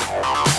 Música